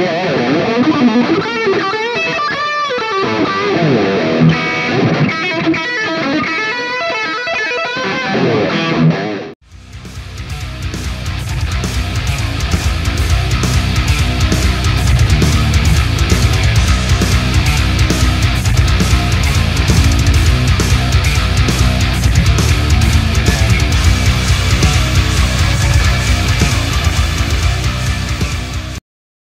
Yeah.